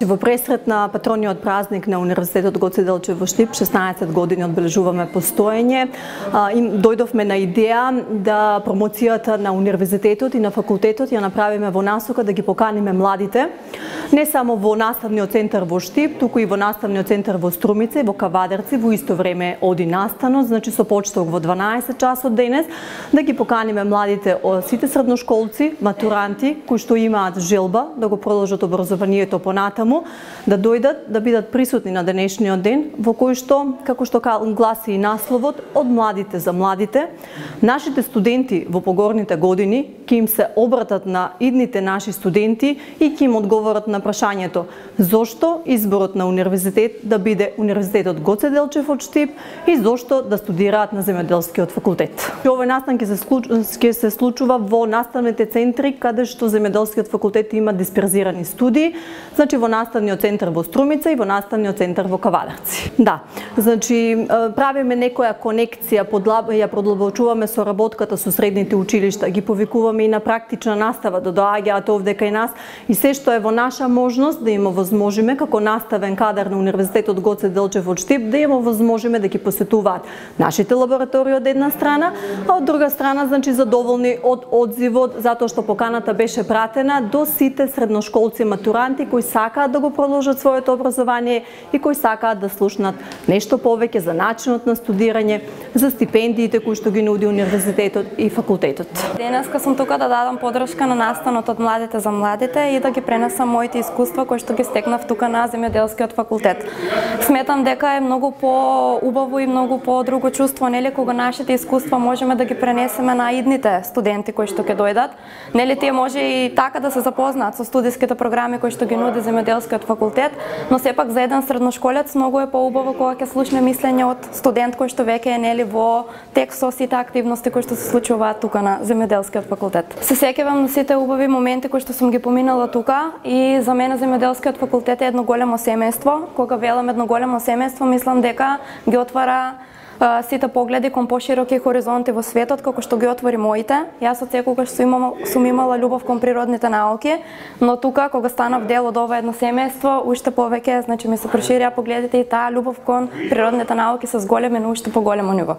Во пресрет на патрониот празник на Универзитетот Гоце Делчев во Штип, 16 години одбележуваме постоење, им дојдовме на идеја да промоцијата на универзитетот и на факултетот ја направиме во насока да ги поканиме младите, не само во наставниот центар во Штип, туку и во наставниот центар во Струмица и во Кавадарци во исто време оди настано, значи со почеток во 12 часот денес, да ги поканиме младите сите средношколци, матуранти кои што имаат желба да го продолжат образованието понатаму да дојдат да бидат присутни на денешниот ден во кој што како што гласи и насловот од младите за младите нашите студенти во погорните години ќе им се обратат на идните наши студенти и ќе им одговорат на прашањето зошто изборот на универзитет да биде универзитетот Гоце Делчев од Штип и зошто да студираат на земјоделскиот факултет. Овој настан ќе се ќе се случува во наставните центри каде што земјоделскиот факултет има дисперзирани студии, значи во наставниот центар во Струмица и во наставниот центар во Кавадарци. Да, значи правиме некоја конекција, ја продлабочуваме соработката со средните училишта, ги повикуваме и на практична настава да доаѓаат овде кај нас. И се што е во наша можност да им овозможиме како наставен кадар на Универзитетот Гоце Делчев од Штип да им овозможиме да ги посетуваат нашите лаборатории од една страна, а од друга страна значи задоволни од одзивот затоа што поканата беше пратена до сите средношколци матуранти кои сакаат сакаат да го продолжат своето образование и кои сакаат да слушнат нешто повеќе за начинот на студирање, за стипендиите кои што ги нуди универзитетот и факултетот. Денеска сум тука да дадам подршка на настанот од младите за младите и да ги пренесам моите искуства кои што ги стекнав тука на земјоделскиот факултет. Сметам дека е многу по-убаво и многу по-друго чувство, нели, кога нашите искуства можеме да ги пренесеме на идните студенти кои што ќе дојдат. Нели тие може и така да се запознаат со студиските програми кои што ги нуди земјоделскиот земјоделскиот факултет, но сепак за еден средношколец многу е поубаво кога ќе слушне мислење од студент кој што веќе е нели во тек со сите активности кои што се случуваат тука на земјоделскиот факултет. Се сеќавам на сите убави моменти кои што сум ги поминала тука и за мене земјоделскиот факултет е едно големо семејство. Кога велам едно големо семејство, мислам дека ги отвара сите погледи кон пошироки хоризонти во светот како што ги отвори моите. Јас од секогаш сум имала, сум имала љубов кон природните науки, но тука кога станав дел од ова едно семејство, уште повеќе, значи ми се проширија погледите и таа љубов кон природните науки се зголеми на уште поголемо ниво.